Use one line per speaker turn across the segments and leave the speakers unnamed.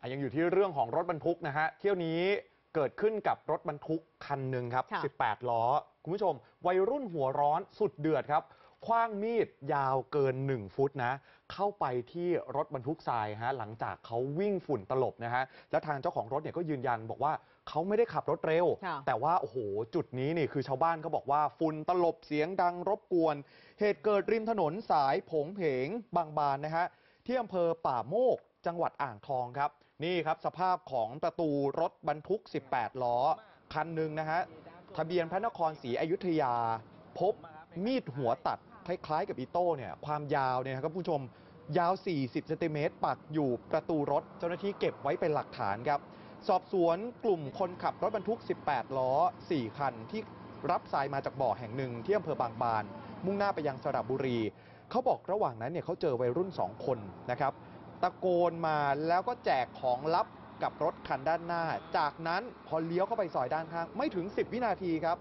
อะยังอยู่ที่เรื่องของรถบรรทุกนะฮะเที่ยวนี้เกิดขึ้นกับรถบรรทุกคันหนึ่งครับ
ค่ะ
18ล้อคุณผู้ชมวัยรุ่นหัวร้อนสุดเดือดครับคว้างมีดยาวเกิน 1 ฟุตนะ เข้าไปที่รถบรรทุกทรายฮะหลังจากเขาวิ่งฝุ่นตลบนะฮะและทางเจ้าของรถเนี่ยก็ยืนยันบอกว่าเขาไม่ได้ขับรถเร็ว
ค่ะ
แต่ว่าโอ้โหจุดนี้นี่คือชาวบ้านเขาบอกว่าฝุ่นตลบเสียงดังรบกวน เหตุเกิดริมถนนสายผงเพงบางบานนะฮะที่อำเภอป่าโมกจังหวัดอ่างทองครับ นี่ครับสภาพของประตูรถบรรทุก18ล้อคันหนึ่งนะฮะทะเบียนพระนครศรีอยุธยาพบมีดหัวตัดคล้ายๆกับอีโต้เนี่ยความยาวเนี่ยนะครับคุณผู้ชมยาว 40 เซนติเมตรปักอยู่ประตูรถเจ้าหน้าที่เก็บไว้เป็นหลักฐานครับ สอบสวนกลุ่มคนขับรถบรรทุก 18 ล้อ 4 คันที่รับทรายมาจากบ่อแห่งหนึ่งที่อำเภอบางบาน มุ่งหน้าไปยังสระบุรี เขาบอกระหว่างนั้นเนี่ยเขาเจอวัยรุ่น 2 คนนะครับ ตะโกนมาแล้วก็แจกของลับกับรถคันด้านหน้า จากนั้นพอเลี้ยวเข้าไปซอยด้านข้าง ไม่ถึง 10 วินาทีครับ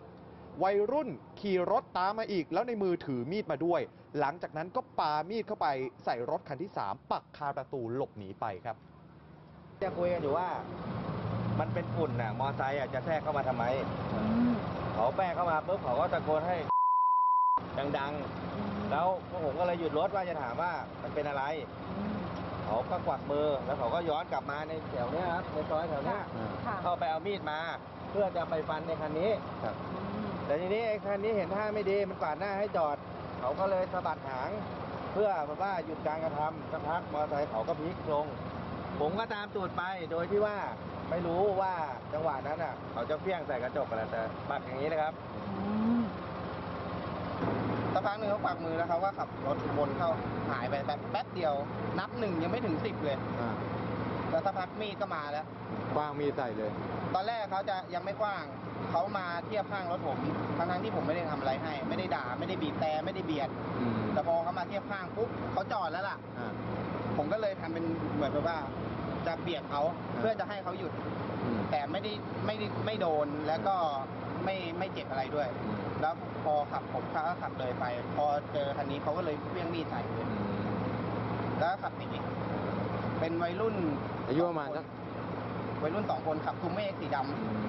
วัยรุ่นขี่รถตามมาอีก แล้วในมือถือมีดมาด้วย หลังจากนั้นก็ปามีดเข้าไปใส่รถคันที่ 3 ปักคาประตูหลบหนีไปครับ
จะคุยกันอยู่ว่า มันเป็นฝุ่นน่ะ มอไซค์อะจะแทรกเข้ามาทำไม เขาแป้งเข้ามาปุ๊บเขาก็ตะโกนให้ ดังๆ แล้วพวกผมก็เลยหยุดรถว่าจะถามว่ามันเป็นอะไร เขาก็กวักมือแล้วเขาก็ย้อนกลับมาในแถวเนี้ยครับในซอยแถวเนี้ย
ค่ะ
เข้าไปเอามีดมา เพื่อจะไปฟันในคันนี้แต่ทีนี้ไอ้คันนี้เห็นท่าไม่ดีมันปาดหน้าให้จอด เขาก็เลยสะบัดหาง เพื่อแบบว่าหยุดการกระทำสักพักมอเตอร์ไซค์เขาก็พลิกลง ผมก็ตามตูดไปโดยที่ว่าไม่รู้ว่าจังหวะนั้นอะ เขาจะเพี้ยงใส่กระจกอะไรแต่ปักอย่างนี้นะครับ
สักพักหนึ่งเขาปักมือแล้วเขาก็ขับรถวนเข้าหายไปแบบแป๊บเดียว นับหนึ่งยังไม่ถึงสิบเลยแล้วสักพักมีดก็มาแล้ว
กว้างมีใส่เลย
ตอนแรกเขาจะยังไม่กว้าง เขามาเทียบข้างรถผมทั้งๆที่ผมไม่ได้ทำอะไรให้ ไม่ได้ด่า ไม่ได้บีบแต่ไม่ได้เบียดแต่พอเขามาเทียบข้างปุ๊บเขาจอดแล้วล่ะผมก็เลยทำเป็นเหมือนแบบว่า จะเบียดเขาเพื่อจะให้เขาหยุดแต่ไม่ได้ไม่ได้ไม่โดนแล้วก็ ไม่ไม่เจ็บอะไรด้วยแล้วพอขับผมเขาก็ขับเลยไปพอเจอคันนี้เขาก็เลยเพี้ยงมีดใส่เลยแล้วก็ขับหนีเป็นวัยรุ่น
อายุประมาณสัก
วัยรุ่นสองคนขับคูเม่สีด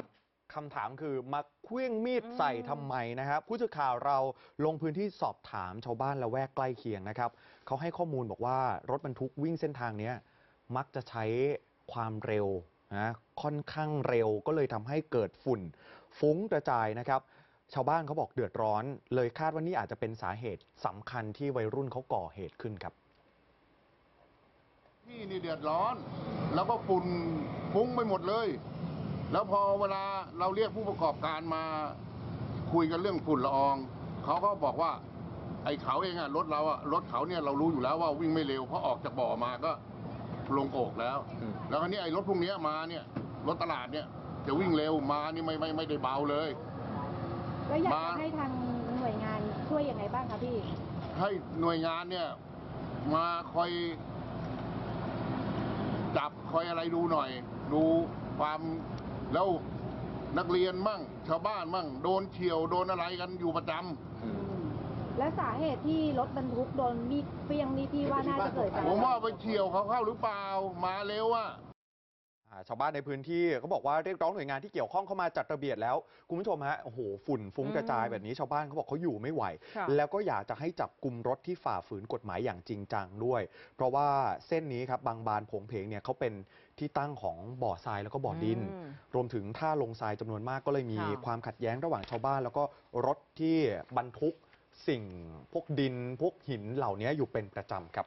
ำ
คำถามคือมาเคลื่องมีดใส่ทำไมนะครับผู้สื่อข่าวเราลงพื้นที่สอบถามชาวบ้านละแวกใกล้เคียงนะครับเขาให้ข้อมูลบอกว่ารถบรรทุกวิ่งเส้นทางเนี้ยมักจะใช้ความเร็วนะค่อนข้างเร็วก็เลยทำให้เกิดฝุ่น ฟุ้งกระจายนะครับ ชาวบ้านเขาบอกเดือดร้อน เลยคาดว่านี่อาจจะเป็นสาเหตุสำคัญที่วัยรุ่นเขาก่อเหตุขึ้นครับ
ที่นี่เดือดร้อน แล้วก็ฝุ่นฟุ้งไปหมดเลย แล้วพอเวลาเราเรียกผู้ประกอบการมาคุยกันเรื่องฝุ่นละออง เขาก็บอกว่า ไอ้เขาเองอะรถเราอะรถเขาเนี่ยเรารู้อยู่แล้วว่าวิ่งไม่เร็วเพราะออกจากบ่อมาก็ลงโอกแล้ว แล้วคราวนี้ไอ้รถพวกเนี้ยมาเนี่ยรถตลาดเนี่ย จะวิ่งเร็วมานี่ไม่ไม่ไม่ได้เบาเลย
แล้วอยาก
มา
จะให้ทางหน่วยงานช่วยยังไงบ้างคะพี่
ให้หน่วยงานเนี่ย มาคอย จับคอยอะไรดูหน่อย ดูความแล้วนักเรียนมั่ง ชาวบ้านมั่ง โดนเฉียวโดนอะไรกันอยู่ประจำ
และสาเหตุที่รถบรรทุกโดนมีดเฟียงนี่พี่ว่าน่าจะเกิดจาก
ผมว่าไปเฉียวเขาเข้าหรือเปล่ามาเร็วอะ
อ่า ชาวบ้านในพื้นที่เขาบอกว่าเรียกร้องหน่วยงานที่เกี่ยวข้องเข้ามาจัดระเบียบแล้ว คุณผู้ชมฮะโอ้โหฝุ่นฟุ้งกระจายแบบนี้ชาวบ้านเขาบอกเขาอยู่ไม่ไหว
ค่ะ
แล้วก็อยากจะให้จับกลุ่มรถที่ฝ่าฝืนกฎหมายอย่างจริงจังด้วย เพราะว่าเส้นนี้ครับบางบานผงเพงเนี่ยเขาเป็นที่ตั้งของบ่อทรายแล้วก็บ่อดิน
อืม
รวมถึงท่าลงทรายจำนวนมากก็เลยมี
ค่ะ
ความขัดแย้งระหว่างชาวบ้าน แล้วก็รถที่บรรทุกสิ่งพวกดินพวกหินเหล่านี้อยู่เป็นประจำครับ